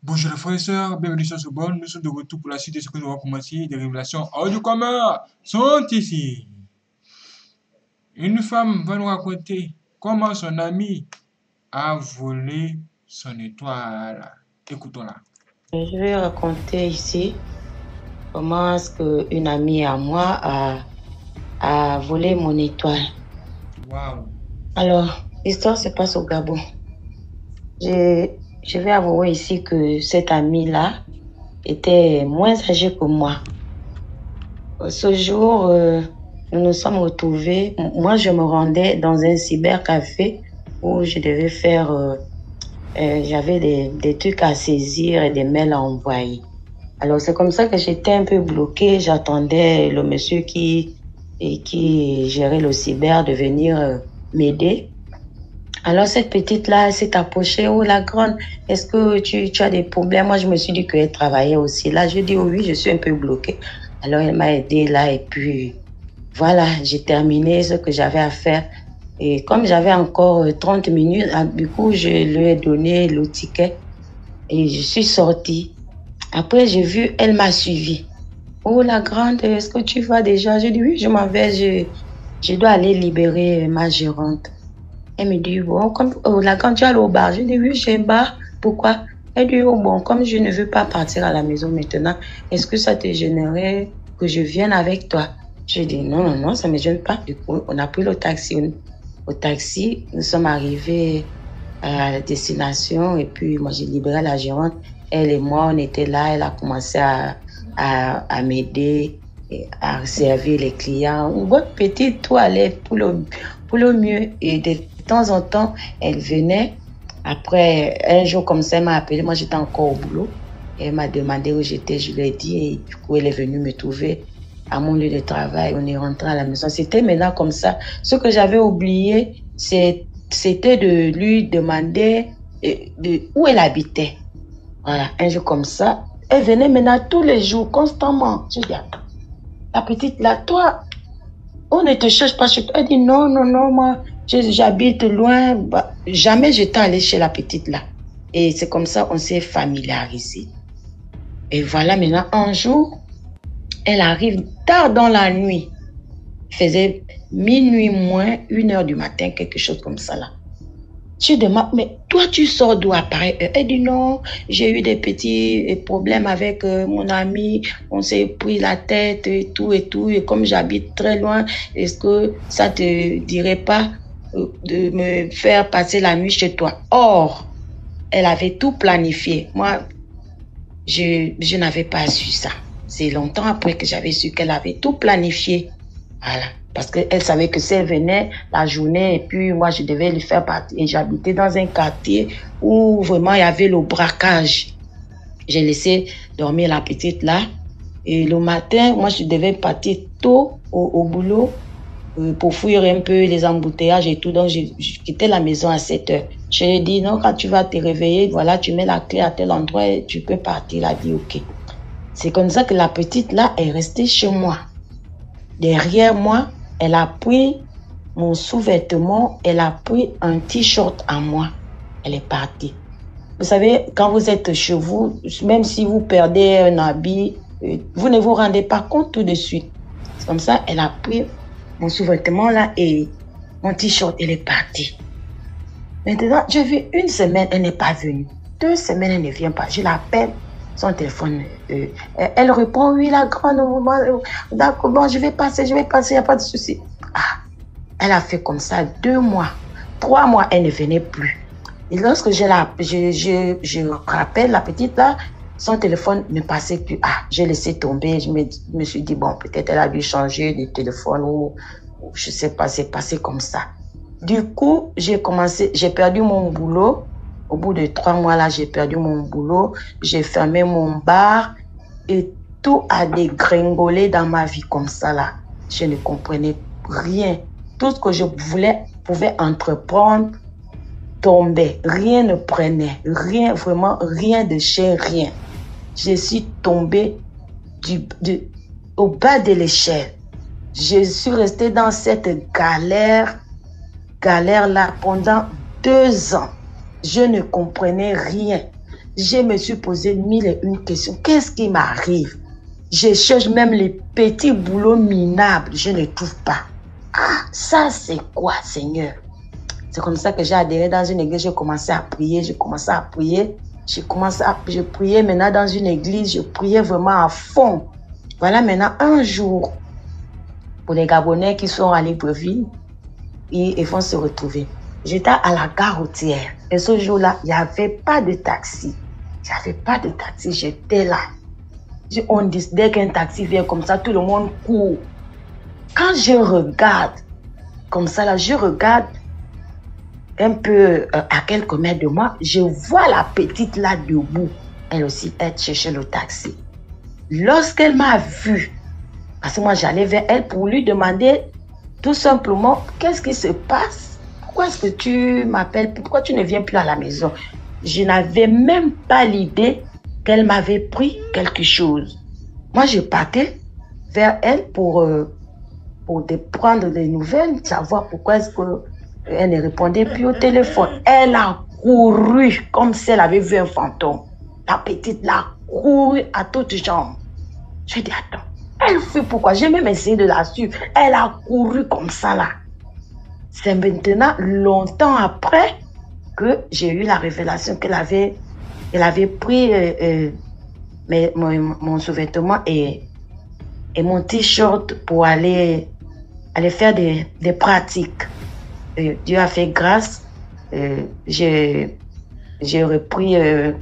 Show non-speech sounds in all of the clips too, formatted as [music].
Bonjour les frères et sœurs, bienvenue sur ce bon. Nous sommes de retour pour la suite de ce que nous avons commencé. Des révélations hors du commun sont ici. Une femme va nous raconter comment son ami a volé son étoile. Écoutons-la. Je vais raconter ici comment est-ce qu'une amie à moi a, a volé mon étoile. Waouh. Alors, l'histoire se passe au Gabon. Je, je vais avouer ici que cette amie-là était moins âgée que moi. Ce jour, euh, nous nous sommes retrouvés. Moi, je me rendais dans un cybercafé où je devais faire... euh, euh, J'avais des, des trucs à saisir et des mails à envoyer. Alors, c'est comme ça que j'étais un peu bloquée. J'attendais le monsieur qui, et qui gérait le cyber de venir m'aider. Alors, cette petite-là, s'est approchée. Oh, la grande, est-ce que tu, as des problèmes? Moi, je me suis dit qu'elle travaillait aussi là. Je dis, oh, oui, je suis un peu bloquée. Alors, elle m'a aidé là et puis, voilà, j'ai terminé ce que j'avais à faire. Et comme j'avais encore euh, 30 minutes, ah, du coup, je lui ai donné le ticket et je suis sortie. Après, j'ai vu, elle m'a suivi. Oh, la grande, est-ce que tu vas déjà? Je dis, oui, je m'en vais, je, je dois aller libérer ma gérante. Elle me dit, bon, comme oh, la grande, tu aller au bar. Je dis, oui, j'ai un bar. Pourquoi? Elle dit, oh, bon, comme je ne veux pas partir à la maison maintenant, est-ce que ça te gênerait que je vienne avec toi? Je dis, non, non, non, ça ne me gêne pas. Du coup, on a pris le taxi. Au taxi, nous sommes arrivés à la destination et puis moi, j'ai libéré la gérante. Elle et moi, on était là. Elle a commencé à, à, à m'aider, à servir les clients. Une bonne petite toilette pour le, pour le mieux. Et de temps en temps, elle venait. Après, un jour comme ça, elle m'a appelé. Moi, j'étais encore au boulot. Elle m'a demandé où j'étais. Je lui ai dit. Et du coup, elle est venue me trouver à mon lieu de travail. On est rentré à la maison. C'était maintenant comme ça. Ce que j'avais oublié, c'était de lui demander euh, où elle habitait. Voilà, un jour comme ça. Elle venait maintenant tous les jours, constamment. Je dis, attends, la petite là, toi, on ne te cherche pas chez toi. Elle dit, non, non, non, moi, j'habite loin. Bah, jamais j'étais allée chez la petite là. Et c'est comme ça, on s'est familiarisé. Et voilà, maintenant, un jour, elle arrive tard dans la nuit. Il faisait minuit moins, une heure du matin, quelque chose comme ça là. Je demande, mais toi, tu sors d'où Paris? Euh, Elle dit non, j'ai eu des petits euh, problèmes avec euh, mon ami, on s'est pris la tête et tout et tout. Et comme j'habite très loin, est-ce que ça te dirait pas de me faire passer la nuit chez toi Or, elle avait tout planifié. Moi, je, je n'avais pas su ça. C'est longtemps après que j'avais su qu'elle avait tout planifié. Voilà. Parce qu'elle savait que si elle venait la journée et puis moi je devais lui faire partie. Et j'habitais dans un quartier où vraiment il y avait le braquage. J'ai laissé dormir la petite là. Et le matin, moi je devais partir tôt au, au boulot pour fuir un peu les embouteillages et tout. Donc, je, quittais la maison à 7 heures. Je lui ai dit, non, quand tu vas te réveiller, voilà, tu mets la clé à tel endroit et tu peux partir. Elle a dit, OK. C'est comme ça que la petite, là, est restée chez moi. Derrière moi, elle a pris mon sous-vêtement, elle a pris un t-shirt à moi. Elle est partie. Vous savez, quand vous êtes chez vous, même si vous perdez un habit, euh, vous ne vous rendez pas compte tout de suite. C'est comme ça, elle a pris mon sous-vêtement là et mon t-shirt, elle est partie. Maintenant, j'ai vu une semaine, elle n'est pas venue. Deux semaines, elle ne vient pas. Je l'appelle, son téléphone, euh, elle- elle répond, oui, la grande, euh, d'accord, bon, je vais passer, je vais passer, il n'y a pas de souci. Ah, elle a fait comme ça deux mois, trois mois, elle ne venait plus. Et lorsque je, la, je, je, je rappelle la petite là, son téléphone ne passait plus. Ah, j'ai laissé tomber. Je me, suis dit, bon, peut-être elle a dû changer de téléphone ou, ou je sais pas, c'est passé comme ça. Du coup, j'ai commencé, j'ai perdu mon boulot. Au bout de trois mois là, j'ai perdu mon boulot. J'ai fermé mon bar et tout a dégringolé dans ma vie comme ça là. Je ne comprenais rien. Tout ce que je voulais, pouvais entreprendre, tombait. Rien ne prenait. Rien, vraiment, rien de chez rien. Je suis tombée du, du, au bas de l'échelle. Je suis restée dans cette galère, galère là pendant deux ans. Je ne comprenais rien. je me suis posé mille et une questions. Qu'est-ce qui m'arrive? Je cherche même les petits boulots minables. Je ne trouve pas. Ah, ça c'est quoi, Seigneur? C'est comme ça que j'ai adhéré dans une église. J'ai commencé à prier. J'ai commencé à prier. J'ai commencé à je priais maintenant dans une église. Je priais vraiment à fond. Voilà maintenant un jour pour les Gabonais qui sont à Libreville, ils, vont se retrouver. J'étais à la gare routière et ce jour-là, il n'y avait pas de taxi. Avait pas de taxi, j'étais là. Je- On dit, dès qu'un taxi vient comme ça, tout le monde court. Quand je regarde, comme ça là, je regarde un peu euh, à quelques mètres de moi, je vois la petite là debout. Elle aussi, elle cherchait le taxi. Lorsqu'elle m'a vue, parce que moi j'allais vers elle pour lui demander tout simplement qu'est-ce qui se passe? Pourquoi est-ce que tu m'appelles? Pourquoi tu ne viens plus à la maison? Je n'avais même pas l'idée qu'elle m'avait pris quelque chose. Moi, je partais vers elle pour, euh, pour prendre des nouvelles, savoir pourquoi est-ce qu'elle ne répondait plus au téléphone. Elle a couru comme si elle avait vu un fantôme. La petite là, couru à toutes jambes. Je dis, attends, elle fait pourquoi? J'ai même essayé de la suivre. Elle a couru comme ça là. C'est maintenant, longtemps après, que j'ai eu la révélation qu'elle avait, elle avait pris euh, euh, mes- mon, mon sous-vêtement et, et mon t-shirt pour aller, aller faire des, des pratiques. Euh, Dieu a fait grâce. Euh, j'ai j'ai repris euh,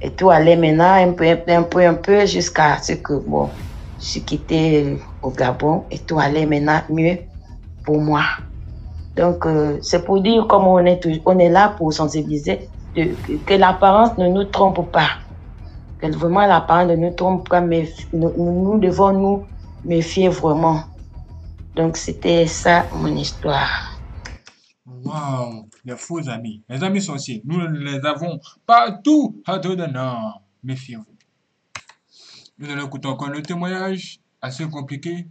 et tout allait maintenant un peu, un peu, un peu jusqu'à ce que, bon, je suis quitté au Gabon et tout allait maintenant mieux pour moi. Donc, c'est pour dire comme on est, on est là pour sensibiliser, que l'apparence ne nous trompe pas. Que vraiment l'apparence ne nous trompe pas, mais nous, nous devons nous méfier vraiment. Donc, c'était ça mon histoire. Waouh, les faux amis. Les amis sorciers, nous les avons partout de nous. Méfiez-vous. Nous allons écouter encore le témoignage assez compliqué.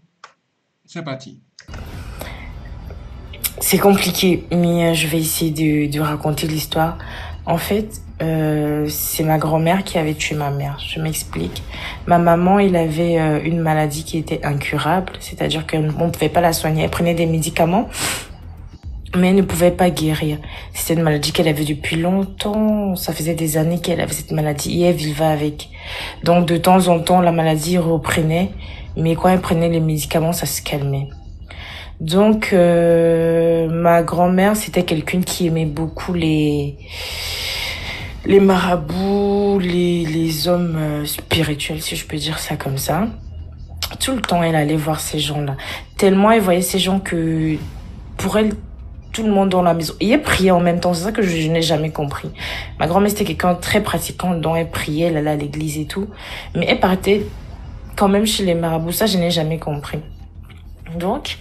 C'est parti. C'est compliqué, mais euh, je vais essayer de, de raconter l'histoire. En fait, euh, c'est ma grand-mère qui avait tué ma mère. Je m'explique. Ma maman, il avait euh, une maladie qui était incurable, c'est-à-dire qu'on ne pouvait pas la soigner. Elle prenait des médicaments, mais elle ne pouvait pas guérir. C'était une maladie qu'elle avait depuis longtemps. Ça faisait des années qu'elle avait cette maladie et elle vivait avec. Donc de temps en temps, la maladie reprenait, mais quand elle prenait les médicaments, ça se calmait. Donc, euh, ma grand-mère, c'était quelqu'une qui aimait beaucoup les les marabouts, les, les hommes euh, spirituels, si je peux dire ça comme ça. Tout le temps, elle allait voir ces gens-là. Tellement elle voyait ces gens que, pour elle, tout le monde dans la maison. Et elle priait en même temps. C'est ça que je, je n'ai jamais compris. Ma grand-mère, c'était quelqu'un très pratiquant, dont elle priait, elle allait à l'église et tout. Mais elle partait quand même chez les marabouts. Ça, je n'ai jamais compris. Donc,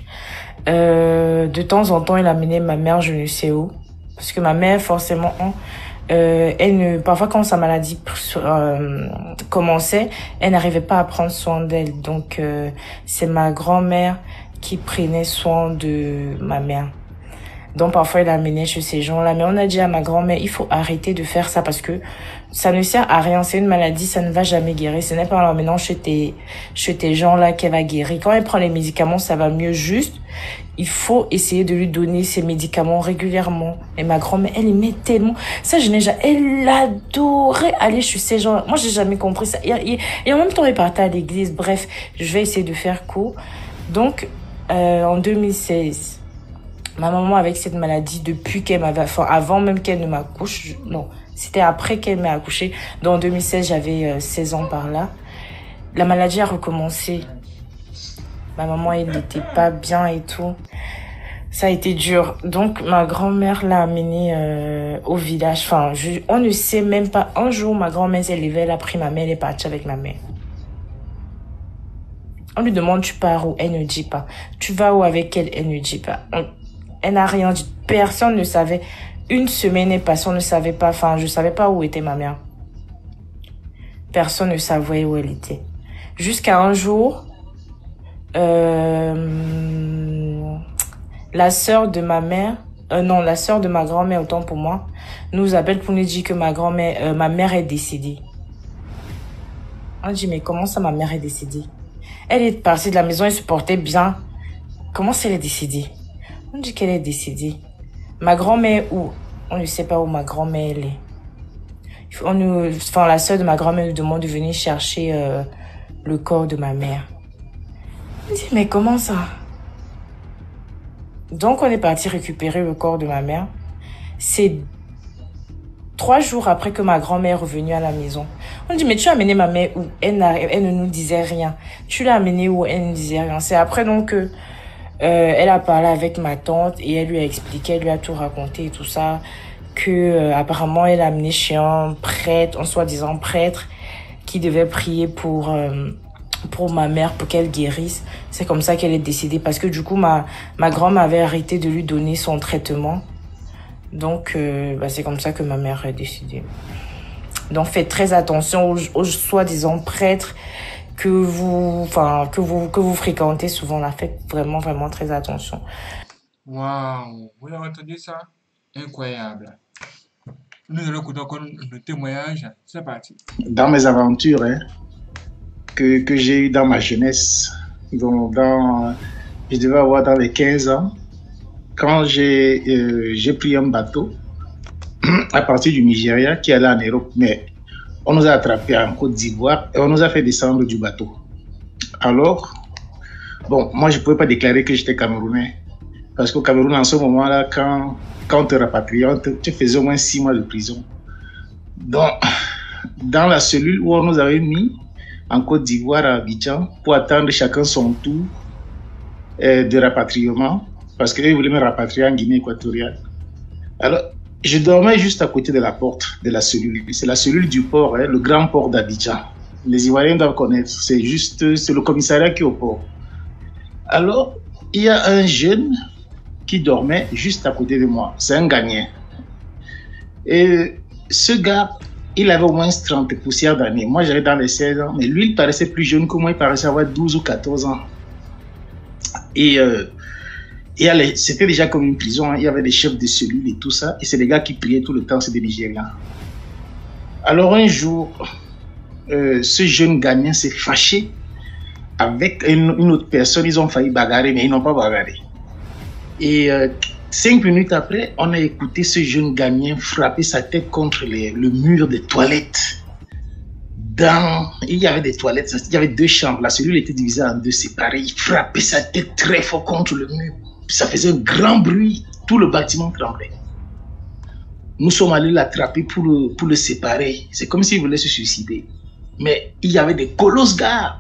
euh, de temps en temps, elle amenait ma mère, je ne sais où. Parce que ma mère, forcément, euh, elle ne, parfois quand sa maladie euh, commençait, elle n'arrivait pas à prendre soin d'elle. Donc, euh, c'est ma grand-mère qui prenait soin de ma mère. Donc parfois il amenait chez ces gens-là. Mais on a dit à ma grand-mère, il faut arrêter de faire ça parce que ça ne sert à rien. C'est une maladie, ça ne va jamais guérir. Ce n'est pas en l'emmenant chez tes, chez tes gens-là qu'elle va guérir. Quand elle prend les médicaments, ça va mieux juste. Il faut essayer de lui donner ses médicaments régulièrement. Et ma grand-mère, elle aimait tellement. Ça, je n'ai jamais, elle adorait aller chez ces gens Moi, j'ai jamais compris ça. Et, et, en même temps, elle partait à l'église. Bref, je vais essayer de faire court. Donc, euh, en 2016, ma maman avec cette maladie depuis qu'elle m'avait, enfin, avant même qu'elle ne m'accouche, non, c'était après qu'elle m'ait accouché. Donc, en 2016, j'avais euh, 16 ans par là. La maladie a recommencé. Ma maman, elle n'était pas bien et tout. Ça a été dur. Donc, ma grand-mère l'a amenée euh, au village. Enfin, je, on ne sait même pas. Un jour, ma grand-mère s'est levée, elle a pris ma mère, elle est partie avec ma mère. On lui demande, tu pars où? Elle ne dit pas. Tu vas où avec elle? Elle ne dit pas. Elle n'a rien dit. Personne ne savait. Une semaine est passée, on ne savait pas. Enfin, je savais pas où était ma mère. Personne ne savait où elle était. Jusqu'à un jour, euh, la sœur de ma mère euh, non, la sœur de ma grand-mère, autant pour moi, nous appelle pour nous dire que ma grand-mère, euh, ma mère est décédée. On dit, mais comment ça, ma mère est décédée? Elle est partie de la maison, elle se portait bien. Comment ça, elle est décédée? On dit qu'elle est décédée. Ma grand-mère, où? On ne sait pas où ma grand-mère elle est. On nous, enfin, la sœur de ma grand-mère nous demande de venir chercher euh, le corps de ma mère. On dit, mais comment ça? Donc, on est parti récupérer le corps de ma mère. C'est trois jours après que ma grand-mère est revenue à la maison. On dit, mais tu as amené ma mère où? Elle, elle ne nous disait rien. Tu l'as amenée où? Elle ne disait rien. C'est après donc que elle a parlé avec ma tante et elle lui a expliqué, elle lui a tout raconté et tout ça. Que euh, apparemment elle a amené chez un prêtre, un soi-disant prêtre, qui devait prier pour euh, pour ma mère pour qu'elle guérisse. C'est comme ça qu'elle est décédée parce que du coup ma ma grand avait arrêté de lui donner son traitement. Donc euh, bah, c'est comme ça que ma mère est décédée. Donc faites très attention aux soi-disant prêtres que vous enfin que vous que vous fréquentez souvent là faites vraiment vraiment très attention. Waouh, vous avez entendu ça? Incroyable. Nous allons écouter encore le témoignage. C'est parti. Dans mes aventures hein, que, que j'ai eues dans ma jeunesse, donc dans, je devais avoir dans les 15 ans, quand j'ai euh, j'ai pris un bateau [clears throat] à partir du Nigeria qui allait en Europe, mais on nous a attrapés en Côte d'Ivoire et on nous a fait descendre du bateau. Alors, bon, moi je ne pouvais pas déclarer que j'étais Camerounais. Parce qu'au Cameroun, en ce moment-là, quand, quand on te te- tu faisais au moins six mois de prison. Donc, dans la cellule où on nous avait mis en Côte d'Ivoire, à Abidjan, pour attendre chacun son tour euh, de rapatriement, parce qu'ils voulaient me rapatrier en Guinée équatoriale. Alors, je dormais juste à côté de la porte de la cellule. C'est la cellule du port, hein, le grand port d'Abidjan. Les Ivoiriens doivent connaître. C'est juste, c'est le commissariat qui est au port. Alors, il y a un jeune qui dormait juste à côté de moi. C'est un gagnant. Et ce gars, il avait au moins 30 poussières d'années. Moi, j'avais dans les 16 ans, mais lui, il paraissait plus jeune que moi. Il paraissait avoir 12 ou 14 ans. Et, euh, c'était déjà comme une prison. hein. Il y avait des chefs de cellules et tout ça. Et c'est des gars qui priaient tout le temps, c'est des Nigériens. Alors un jour, euh, ce jeune gagnant s'est fâché avec une, autre personne. Ils ont failli bagarrer, mais ils n'ont pas bagarré. Et euh, cinq minutes après, on a écouté ce jeune gagnant frapper sa tête contre le mur des toilettes. Dans, il y avait des toilettes, il y avait deux chambres. La cellule était divisée en deux séparées. Il frappait sa tête très fort contre le mur. Ça faisait un grand bruit. Tout le bâtiment tremblait. Nous sommes allés l'attraper pour le, séparer. C'est comme s'il voulait se suicider. Mais il y avait des colosses gars.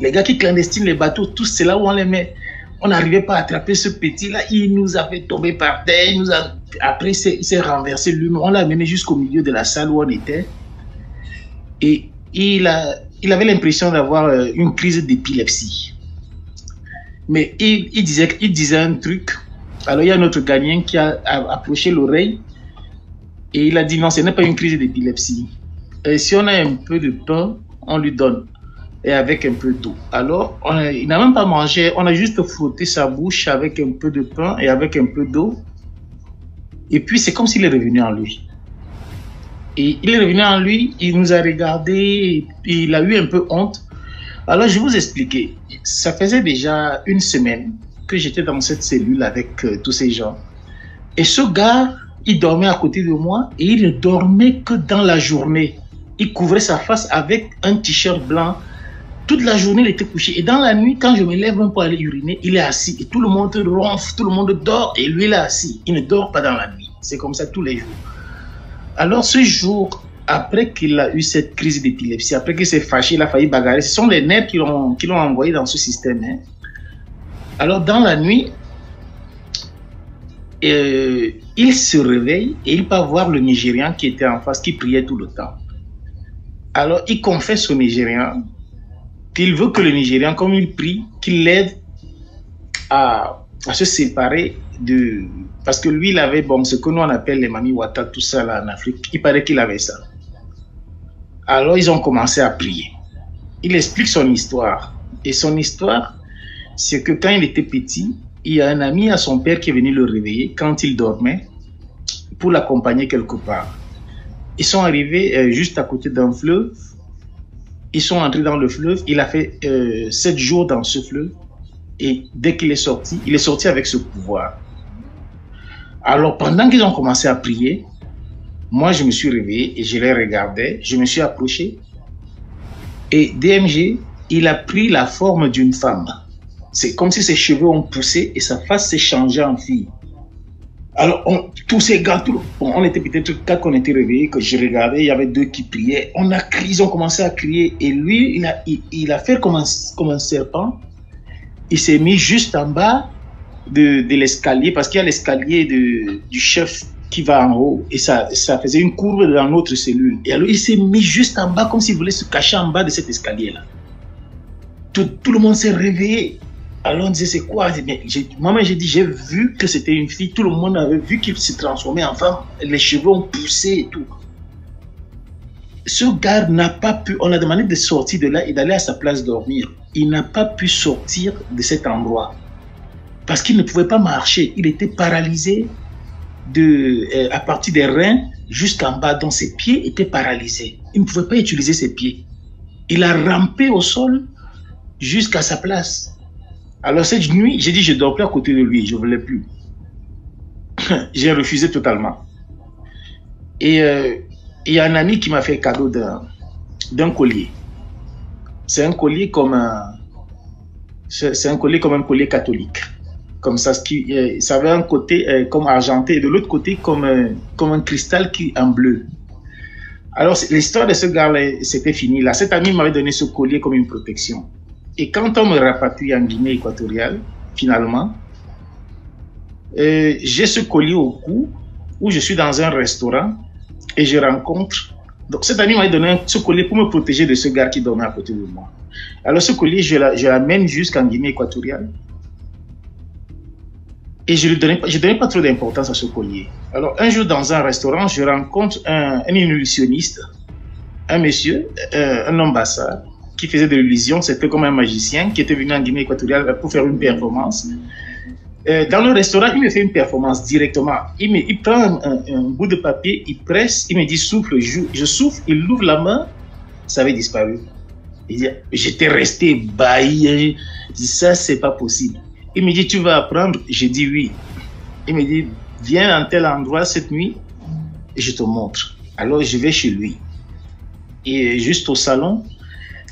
Les gars qui clandestinent les bateaux, tous c'est là où on les met. On n'arrivait pas à attraper ce petit-là. Il nous a fait tomber par terre. Après, il s'est renversé lui-même. On l'a amené jusqu'au milieu de la salle où on était. Et il avait l'impression d'avoir euh, une crise d'épilepsie. Mais il, disait, il disait un truc. Alors, il y a notre gagnant qui a, approché l'oreille et il a dit non, ce n'est pas une crise d'épilepsie. Si on a un peu de pain, on lui donne. Et avec un peu d'eau. Alors, il n'a même pas mangé. On a juste frotté sa bouche avec un peu de pain et avec un peu d'eau. Et puis, c'est comme s'il est revenu en lui. Et il est revenu en lui, il nous a regardé, il a eu un peu honte. Alors, je vous expliquer. Ça faisait déjà une semaine que j'étais dans cette cellule avec euh, tous ces gens. Et ce gars, il dormait à côté de moi et il ne dormait que dans la journée. Il couvrait sa face avec un t-shirt blanc. Toute la journée, il était couché. Et dans la nuit, quand je me lève peu aller uriner, il est assis. Et tout le monde ronfle, tout le monde dort. Et lui, il est assis. Il ne dort pas dans la nuit. C'est comme ça tous les jours. Alors, ce jour, après qu'il a eu cette crise d'épilepsie, après qu'il s'est fâché, il a failli bagarrer, ce sont les nerfs qui l'ont envoyé dans ce système. hein. Alors, dans la nuit, euh, il se réveille et il part voir le Nigérian qui était en face, qui priait tout le temps. Alors, il confesse au Nigérian qu'il veut que le Nigérian, comme il prie, qu'il l'aide à, à se séparer de... Parce que lui, il avait, bon, ce que nous on appelle les mami wata, tout ça là en Afrique, il paraît qu'il avait ça. Alors, ils ont commencé à prier. Il explique son histoire. Et son histoire, c'est que quand il était petit, il y a un ami à son père qui est venu le réveiller quand il dormait pour l'accompagner quelque part. Ils sont arrivés euh, juste à côté d'un fleuve. Ils sont entrés dans le fleuve. Il a fait euh, sept jours dans ce fleuve. Et dès qu'il est sorti, il est sorti avec ce pouvoir. Alors pendant qu'ils ont commencé à prier, moi je me suis réveillé et je les regardais. Je me suis approché. Et DMG, il a pris la forme d'une femme. C'est comme si ses cheveux ont poussé et sa face s'est changée en fille. Alors, tous ces gars, on était peut-être quatre qu'on était réveillés, que je regardais, il y avait deux qui priaient. On a crié, ils ont commencé à crier. Et lui, il a, fait comme un, serpent. Il s'est mis juste en bas de l'escalier, parce qu'il y a l'escalier du chef qui va en haut. Et ça, ça faisait une courbe dans notre cellule. Et alors, il s'est mis juste en bas, comme s'il voulait se cacher en bas de cet escalier-là. Tout, tout le monde s'est réveillé. Alors on disait, c'est quoi? Maman, j'ai dit, j'ai vu que c'était une fille. Tout le monde avait vu qu'il s'est transformé en femme. Les cheveux ont poussé et tout. Ce gars n'a pas pu, on a demandé de sortir de là et d'aller à sa place dormir. Il n'a pas pu sortir de cet endroit. Parce qu'il ne pouvait pas marcher. Il était paralysé de, euh, à partir des reins jusqu'en bas. Donc ses pieds étaient paralysés. Il ne pouvait pas utiliser ses pieds. Il a rampé au sol jusqu'à sa place. Alors cette nuit, j'ai dit je dors plus à côté de lui, je ne voulais plus. [laughs] j'ai refusé totalement. Et euh, il y a un ami qui m'a fait cadeau d'un collier. C'est un collier comme un, c'est un collier comme un collier catholique. Comme ça, qui, euh, ça avait un côté euh, comme argenté et de l'autre côté comme, comme un cristal qui en bleu. Alors l'histoire de ce gars-là, c'était fini. Là, cet ami m'avait donné ce collier comme une protection. Et quand on me rapatrie en Guinée équatoriale, finalement, euh, j'ai ce collier au cou où je suis dans un restaurant et je rencontre. Donc cet ami m'a donné ce collier pour me protéger de ce gars qui dormait à côté de moi. Alors ce collier, je l'amène jusqu'en Guinée équatoriale. Et je ne donnais, pas trop d'importance à ce collier. Alors un jour dans un restaurant, je rencontre un, un illusionniste, un monsieur, euh, un ambassade, qui faisait de l'illusion, c'était comme un magicien qui était venu en Guinée équatoriale pour faire une performance. Euh, dans le restaurant, il me fait une performance directement. Il, prend un, bout de papier, il presse, il me dit souffle, je, je souffle, il ouvre la main, ça avait disparu. J'étais resté bailli. Je dis, ça, c'est pas possible. Il me dit, tu vas apprendre J'ai dit oui. Il me dit, viens dans tel endroit cette nuit et je te montre. Alors, je vais chez lui. Et juste au salon,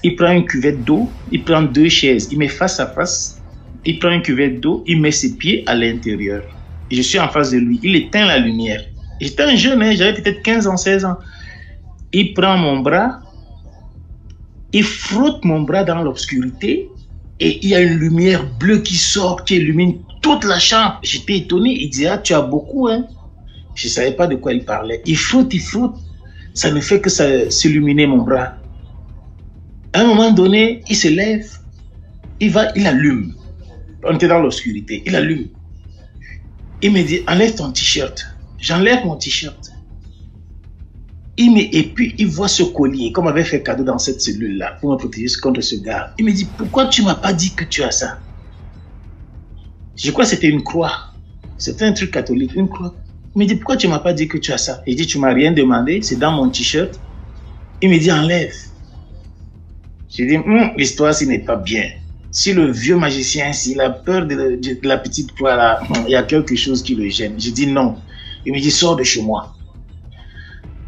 il prend une cuvette d'eau, il prend deux chaises, il met face à face, il prend une cuvette d'eau, il met ses pieds à l'intérieur. Je suis en face de lui, il éteint la lumière. J'étais un jeune, hein, j'avais peut-être 15 ans, 16 ans. Il prend mon bras, il frotte mon bras dans l'obscurité et il y a une lumière bleue qui sort, qui illumine toute la chambre. J'étais étonné, il dit, ah, tu as beaucoup, hein. Je savais pas de quoi il parlait. Il frotte, il frotte, ça ne fait que s'illuminer mon bras. À un moment donné, il se lève, il va, il allume. On était dans l'obscurité, il allume. Il me dit, enlève ton t-shirt. J'enlève mon t-shirt. Il me, et puis, il voit ce collier, comme avait fait cadeau dans cette cellule-là, pour me protéger contre ce gars. Il me dit, pourquoi tu m'as pas dit que tu as ça? Je crois que c'était une croix. C'était un truc catholique, une croix. Il me dit, pourquoi tu m'as pas dit que tu as ça? Il dit, tu m'as rien demandé, c'est dans mon t-shirt. Il me dit, enlève. J'ai dit, hum, l'histoire, ce n'est pas bien. Si le vieux magicien, s'il a peur de, la petite croix là, il y a quelque chose qui le gêne. J'ai dit non. Il me dit, sors de chez moi.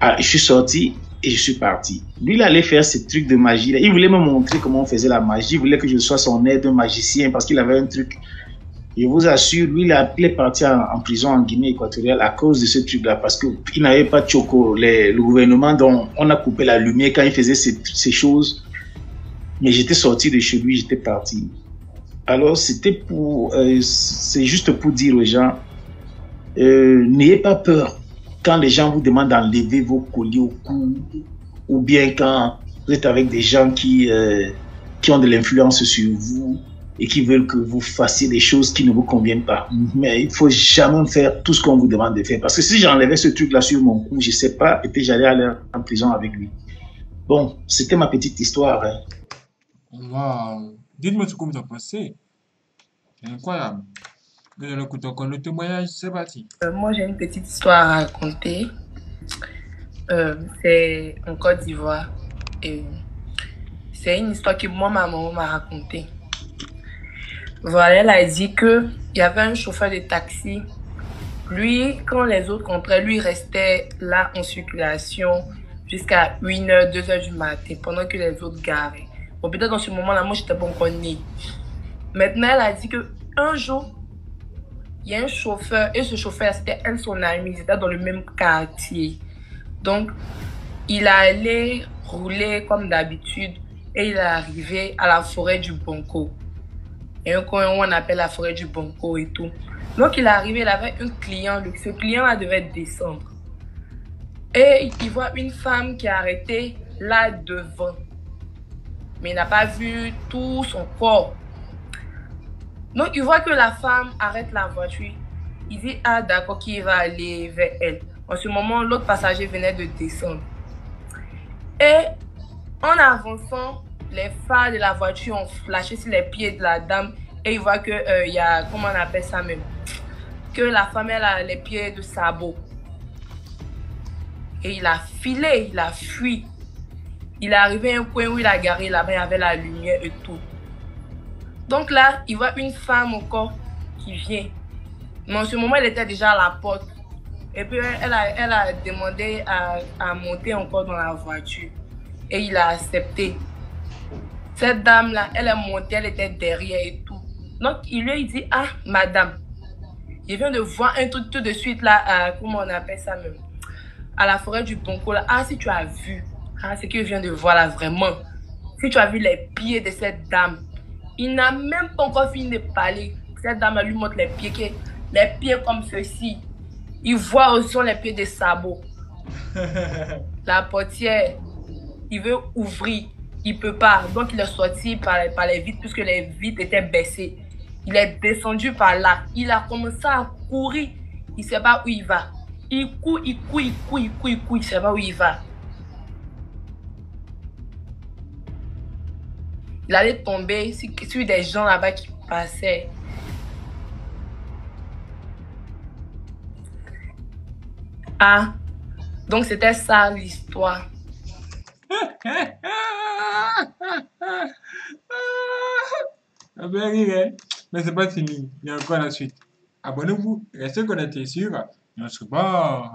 Ah, je suis sorti et je suis parti. Lui, il allait faire ce truc de magie. Il voulait me montrer comment on faisait la magie. Il voulait que je sois son aide, un magicien, parce qu'il avait un truc. Je vous assure, lui, il, est parti en, prison en Guinée équatoriale à cause de ce truc-là, parce qu'il n'avait pas de choco. le gouvernement dont on a coupé la lumière quand il faisait ces choses mais j'étais sorti de chez lui, j'étais parti. Alors c'était pour, euh, c'est juste pour dire aux gens, euh, n'ayez pas peur quand les gens vous demandent d'enlever vos colliers au cou, ou bien quand vous êtes avec des gens qui, euh, qui ont de l'influence sur vous et qui veulent que vous fassiez des choses qui ne vous conviennent pas. Mais il faut jamais faire tout ce qu'on vous demande de faire. Parce que si j'enlevais ce truc-là sur mon cou, je sais pas, et puis j'allais aller en prison avec lui. Bon, c'était ma petite histoire. Hein. Waouh! Dites-moi ce que vous en pensez. Incroyable. Nous allons écouter encore le témoignage. C'est parti. Euh, moi, j'ai une petite histoire à raconter. Euh, c'est en Côte d'Ivoire. Et c'est une histoire que moi, ma maman m'a racontée. Voilà, elle a dit que il y avait un chauffeur de taxi. Lui, quand les autres contraient, lui restait là en circulation jusqu'à 1h, 2h du matin pendant que les autres garaient. Bon, peut-être dans ce moment-là, moi, j'étais pas encore née. Maintenant, elle a dit que un jour, il y a un chauffeur, et ce chauffeur, c'était elle, son ami, ils étaient dans le même quartier. Donc, il allait rouler comme d'habitude et il est arrivé à la forêt du Bonco. Et un coin où on appelle la forêt du Bonco et tout. Donc, il est arrivé, il avait un client. Ce client-là devait descendre. Et il voit une femme qui est arrêtée là devant. Mais il n'a pas vu tout son corps. Donc, il voit que la femme arrête la voiture. Il dit, ah d'accord, qu'il va aller vers elle. En ce moment, l'autre passager venait de descendre. Et en avançant, les phares de la voiture ont flashé sur les pieds de la dame. Et il voit que euh, y a, comment on appelle ça même? Que la femme, elle a les pieds de sabot. Et il a filé, il a fui. Il est arrivé à un coin où il a garé il y avait la lumière et tout. Donc là, il voit une femme encore qui vient. Mais en ce moment, elle était déjà à la porte. Et puis, elle a, elle a demandé à, monter encore dans la voiture. Et il a accepté. Cette dame-là, elle est montée, elle était derrière et tout. Donc, il lui dit, ah, madame, je viens de voir un truc tout de suite là, à, comment on appelle ça même, à la forêt du Ponco là. Ah, si tu as vu, ah, ce que je viens de voir là, vraiment. Si tu as vu les pieds de cette dame, il n'a même pas encore fini de parler. Cette dame lui montre les pieds, les pieds comme ceci. Il voit aussi les pieds des sabots. [laughs] La portière, il veut ouvrir. Il peut pas. Donc il est sorti par, par les vitres puisque les vitres étaient baissées. Il est descendu par là. Il a commencé à courir. Il ne sait pas où il va. Il court, il court, il court, il court, il court. Il ne sait pas où il va. Il allait tomber sur, des gens là-bas qui passaient. Ah, donc c'était ça l'histoire. [laughs] Ça peut arriver, mais c'est pas fini. Il y a encore la suite. Abonnez-vous, restez connectés sur notre bord.